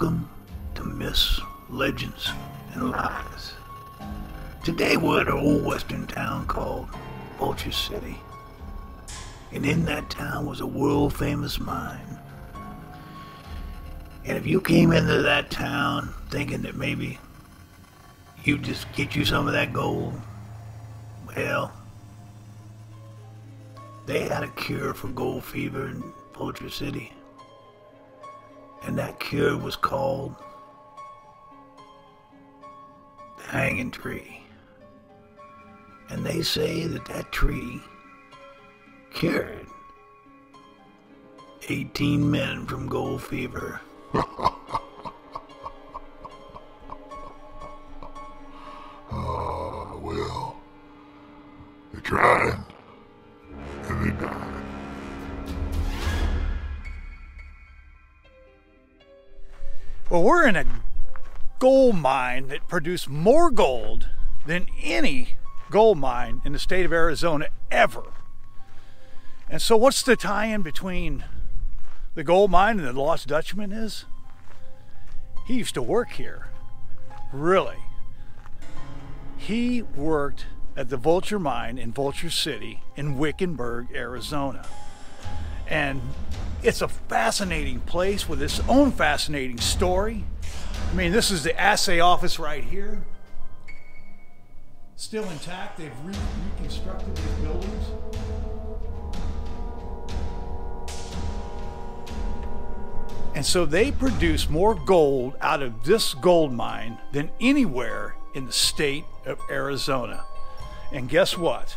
Welcome to Myths, Legends, and Lies. Today we're at an old western town called Vulture City. And in that town was a world famous mine. And if you came into that town thinking that maybe you'd just get you some of that gold, well, they had a cure for gold fever in Vulture City. And that cure was called the hanging tree. And they say that that tree cured 18 men from gold fever. Well, we're in a gold mine that produced more gold than any gold mine in the state of Arizona ever. And so, what's the tie in between the gold mine and the Lost Dutchman is? He used to work here. Really. He worked at the Vulture Mine in Vulture City in Wickenburg, Arizona. And it's a fascinating place with its own fascinating story. I mean, this is the assay office right here. Still intact. They've re- reconstructed these buildings. And so they produce more gold out of this gold mine than anywhere in the state of Arizona. And guess what?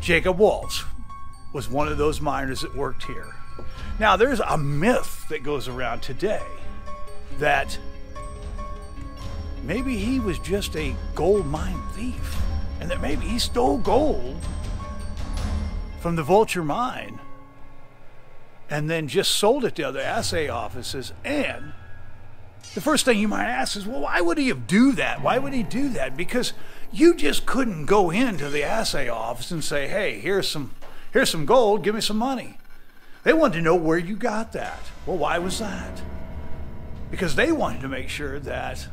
Jacob Waltz was one of those miners that worked here. Now, there's a myth that goes around today that maybe he was just a gold mine thief and that maybe he stole gold from the Vulture mine and then just sold it to other assay offices. And the first thing you might ask is, well, why would he have do that? Why would he do that? Because you just couldn't go into the assay office and say, hey, here's some here's some gold, give me some money. They wanted to know where you got that. Well, why was that? Because they wanted to make sure that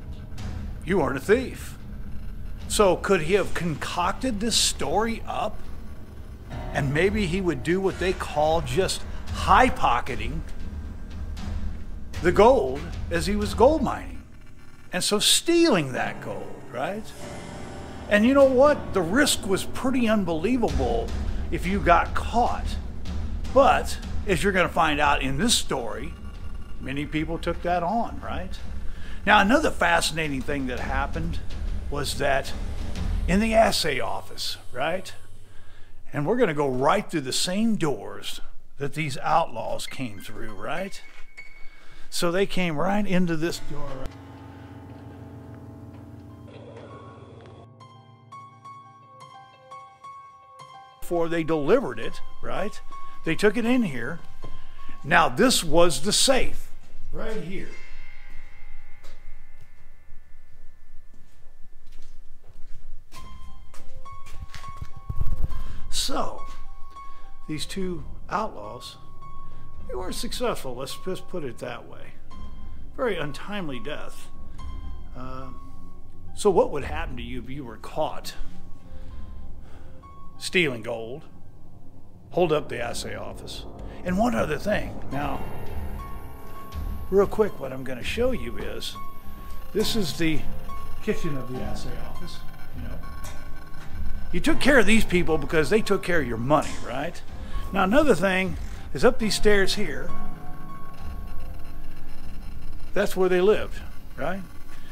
you weren't a thief. So could he have concocted this story up? And maybe he would do what they call just high pocketing the gold as he was gold mining. And so stealing that gold, right? And you know what? The risk was pretty unbelievable if you got caught. But as you're going to find out in this story, many people took that on, right? Now, another fascinating thing that happened was that in the assay office, right? And we're going to go right through the same doors that these outlaws came through, right? So they came right into this door. Before they delivered it, right? They took it in here. Now, this was the safe right here. So, these two outlaws, they weren't successful. Let's just put it that way. Very untimely death. Uh, so, what would happen to you if you were caught stealing gold? Hold up the assay office. And one other thing. Now, real quick, what I'm going to show you is this is the kitchen of the assay office. You know, you took care of these people because they took care of your money, right? Now, another thing is up these stairs here. That's where they lived, right?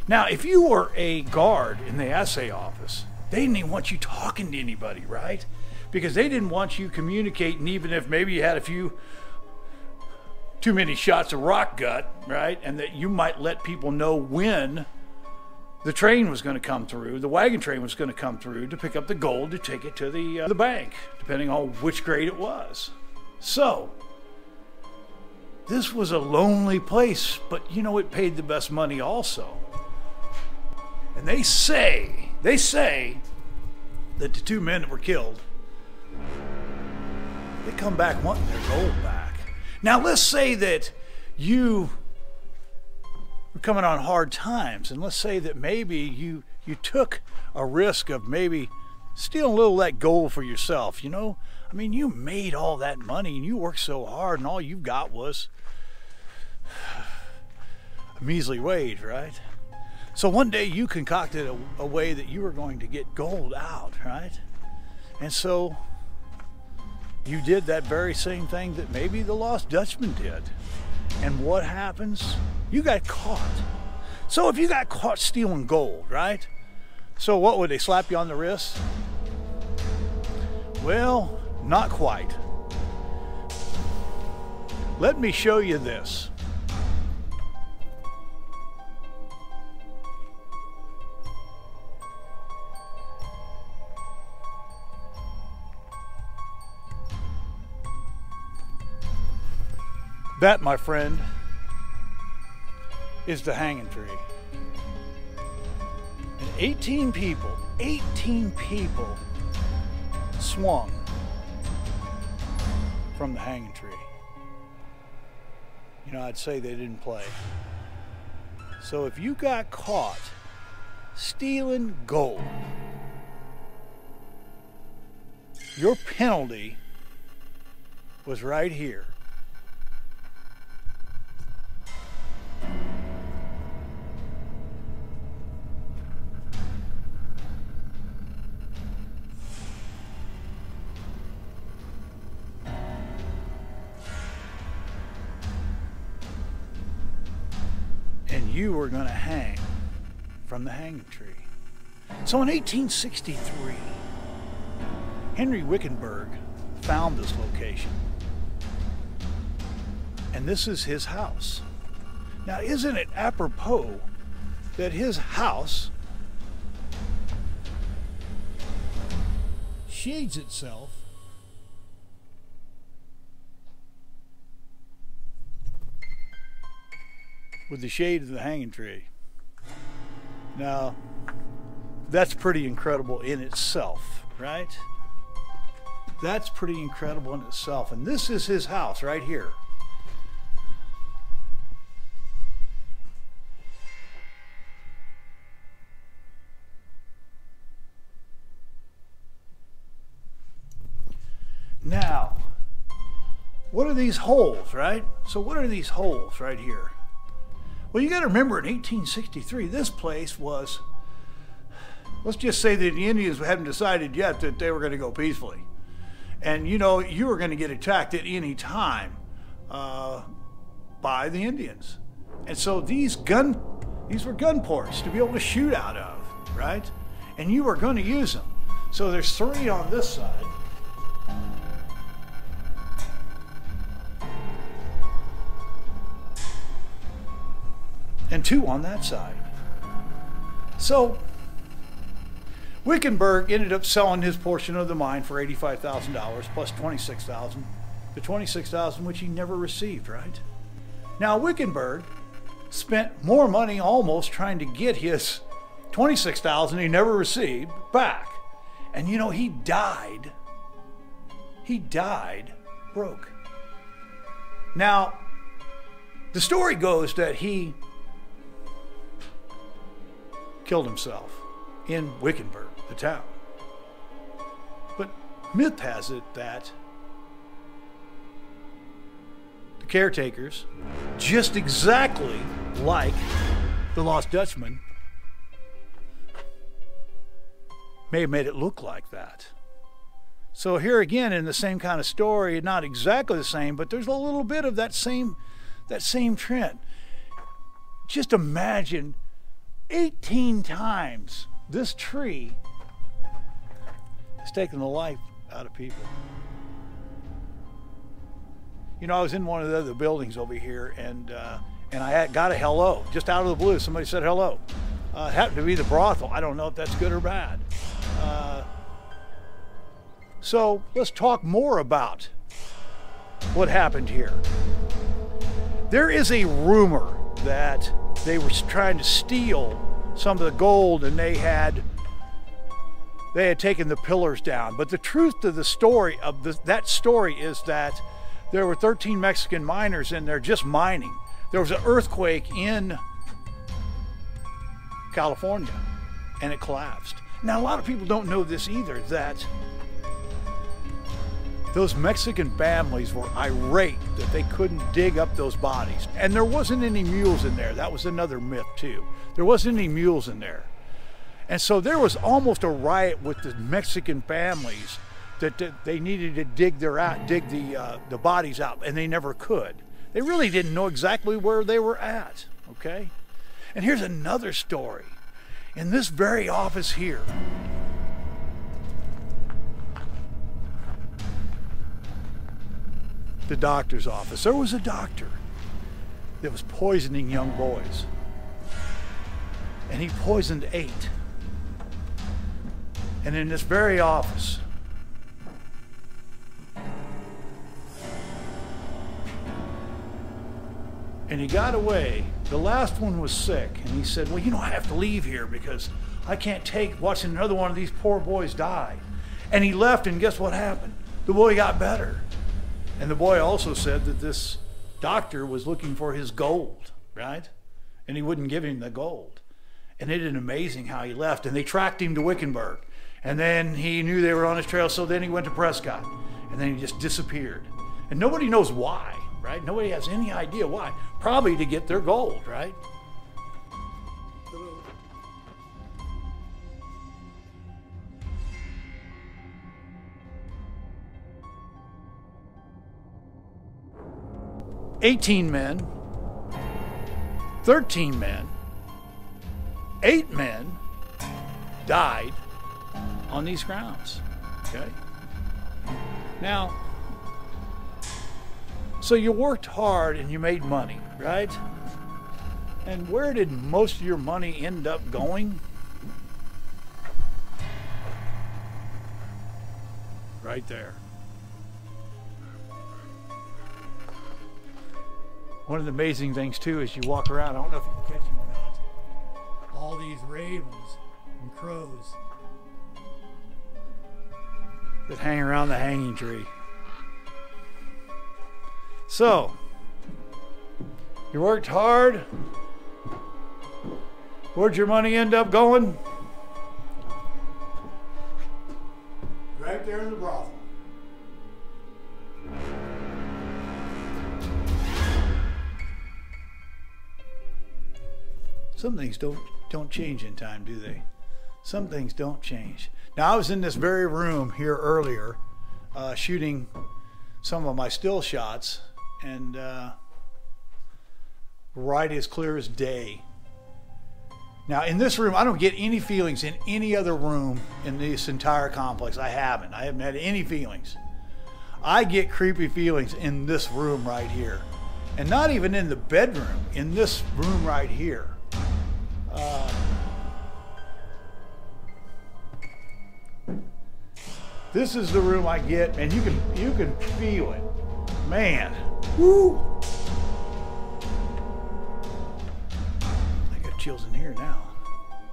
Now, if you were a guard in the assay office, they didn't even want you talking to anybody, right? Because they didn't want you communicating, even if maybe you had a few too many shots of rock gut, right? And that you might let people know when the train was going to come through, the wagon train was going to come through to pick up the gold to take it to the uh, the bank, depending on which grade it was. So, this was a lonely place, but you know it paid the best money also. And they say, they say that the two men that were killed, they come back wanting their gold back. Now let's say that you were coming on hard times, and let's say that maybe you you took a risk of maybe stealing a little of that gold for yourself, you know? I mean, you made all that money and you worked so hard, and all you got was a measly wage, right? So one day you concocted a, a way that you were going to get gold out, right? And so you did that very same thing that maybe the Lost Dutchman did. And what happens? You got caught. So if you got caught stealing gold, right? So what would they slap you on the wrist? Well, not quite. Let me show you this. That, my friend, is the hanging tree. And 18 people, 18 people swung from the hanging tree. You know, I'd say they didn't play. So if you got caught stealing gold, your penalty was right here. Going to hang from the hanging tree. So in 1863, Henry Wickenburg found this location. And this is his house. Now, isn't it apropos that his house shades itself with the shade of the hanging tree. Now, that's pretty incredible in itself, right? That's pretty incredible in itself. And this is his house right here. Now, what are these holes, right? So, what are these holes right here? Well, you got to remember in 1863, this place was, let's just say that the Indians hadn't decided yet that they were going to go peacefully. And you know, you were going to get attacked at any time uh, by the Indians. And so these gun, these were gun ports to be able to shoot out of, right? And you were going to use them. So there's three on this side. Two on that side. So Wickenburg ended up selling his portion of the mine for $85,000 plus plus $26,000, the $26,000 which he never received, right? Now Wickenburg spent more money almost trying to get his 26,000 he never received back. And you know, he died. He died broke. Now, the story goes that he killed himself in Wickenburg, the town. But myth has it that the caretakers, just exactly like the Lost Dutchman, may have made it look like that. So here again in the same kind of story, not exactly the same, but there's a little bit of that same that same trend. Just imagine 18 times this tree has taken the life out of people. You know, I was in one of the other buildings over here, and uh, and I got a hello just out of the blue. Somebody said hello. Uh, it happened to be the brothel. I don't know if that's good or bad. Uh, so let's talk more about what happened here. There is a rumor that they were trying to steal some of the gold and they had they had taken the pillars down. But the truth of the story of the, that story is that there were 13 Mexican miners in there just mining. There was an earthquake in California and it collapsed. Now, a lot of people don't know this either that those Mexican families were irate that they couldn't dig up those bodies. And there wasn't any mules in there. That was another myth, too. There wasn't any mules in there. And so there was almost a riot with the Mexican families that, they needed to dig their out, dig the uh, the bodies out, and they never could. They really didn't know exactly where they were at. Okay, and here's another story. In this very office here, the doctor's office, there was a doctor that was poisoning young boys, and he poisoned eight. And in this very office, and he got away. The last one was sick, and he said, Well, you know, I have to leave here because I can't take watching another one of these poor boys die. And he left, and guess what happened? The boy got better. And the boy also said that this doctor was looking for his gold, right? And he wouldn't give him the gold. And it is amazing how he left. And they tracked him to Wickenburg. And then he knew they were on his trail, so then he went to Prescott. And then he just disappeared. And nobody knows why, right? Nobody has any idea why. Probably to get their gold, right? Eighteen men, thirteen men, eight men died on these grounds. Okay? Now, so you worked hard and you made money, right? And where did most of your money end up going? Right there. One of the amazing things too is you walk around. I don't know if you can catch them or not. All these ravens and crows that hang around the hanging tree. So, you worked hard. Where'd your money end up going? Right there in the brothel. Some things don't don't change in time, do they? Some things don't change. Now I was in this very room here earlier, uh, shooting some of my still shots, and uh, right as clear as day. Now in this room, I don't get any feelings in any other room in this entire complex. I haven't. I haven't had any feelings. I get creepy feelings in this room right here, and not even in the bedroom. In this room right here. This is the room I get, and you can you can feel it, man. Woo! I got chills in here now.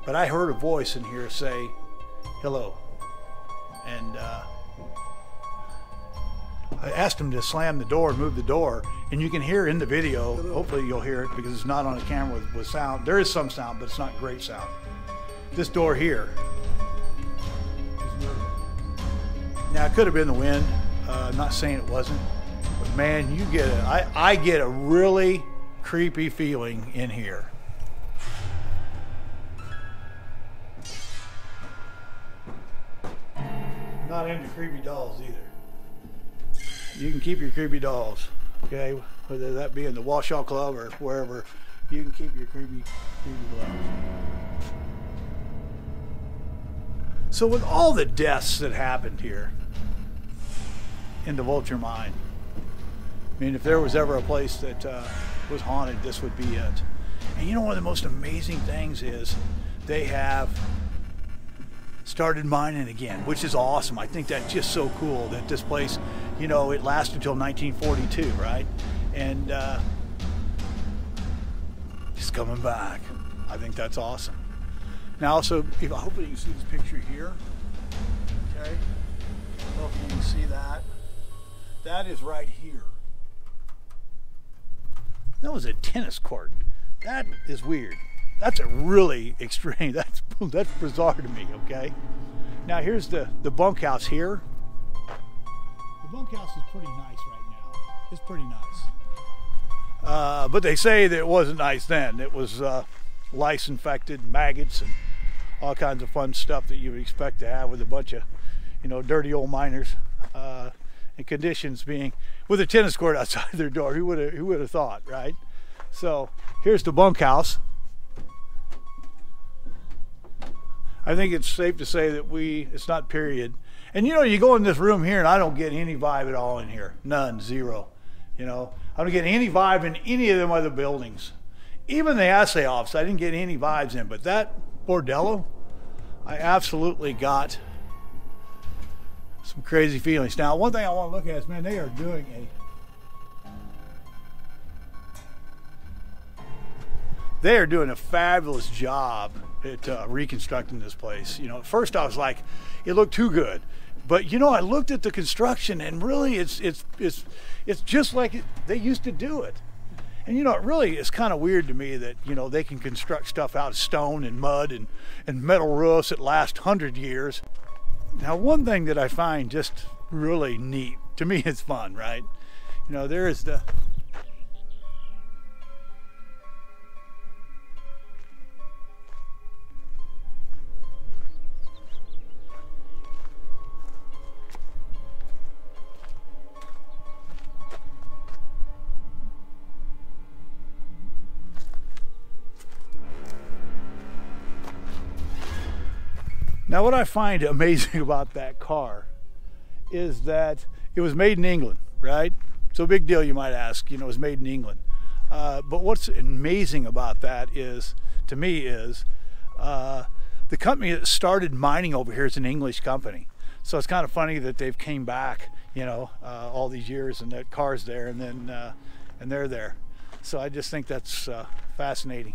But I heard a voice in here say, "Hello," and uh, I asked him to slam the door and move the door, and you can hear in the video. Hopefully, you'll hear it because it's not on a camera with, with sound. There is some sound, but it's not great sound. This door here. Now it could have been the wind. Uh, I'm not saying it wasn't, but man, you get a. I, I get a really creepy feeling in here. Not into creepy dolls either. You can keep your creepy dolls, okay? Whether that be in the Washoe Club or wherever, you can keep your creepy, creepy dolls. So with all the deaths that happened here in the Vulture Mine, I mean, if there was ever a place that uh, was haunted, this would be it. And you know, one of the most amazing things is they have started mining again, which is awesome. I think that's just so cool that this place, you know, it lasted until 1942, right? And uh, it's coming back. I think that's awesome. Now, also, hopefully you can see this picture here. Okay. Hopefully you can see that. That is right here. That was a tennis court. That is weird. That's a really extreme. That's that's bizarre to me. Okay. Now here's the the bunkhouse here. The bunkhouse is pretty nice right now. It's pretty nice. Uh, but they say that it wasn't nice then. It was uh, lice infected, maggots, and all kinds of fun stuff that you would expect to have with a bunch of, you know, dirty old miners. Uh, and conditions being with a tennis court outside their door. Who would have who would have thought, right? So here's the bunkhouse. I think it's safe to say that we it's not period. And you know, you go in this room here and I don't get any vibe at all in here. None, zero. You know, I don't get any vibe in any of them other buildings. Even the assay office, I didn't get any vibes in, but that bordello, I absolutely got some crazy feelings. Now, one thing I want to look at is, man, they are doing a they are doing a fabulous job at uh, reconstructing this place. You know, at first I was like, it looked too good, but you know, I looked at the construction and really, it's it's it's it's just like it, they used to do it. And you know, it really is kind of weird to me that you know they can construct stuff out of stone and mud and and metal roofs that last hundred years. Now, one thing that I find just really neat to me, it's fun, right? You know, there is the Now, what I find amazing about that car is that it was made in England, right? So, big deal, you might ask. You know, it was made in England. Uh, but what's amazing about that is, to me, is uh, the company that started mining over here is an English company. So it's kind of funny that they've came back, you know, uh, all these years, and that car's there, and then uh, and they're there. So I just think that's uh, fascinating.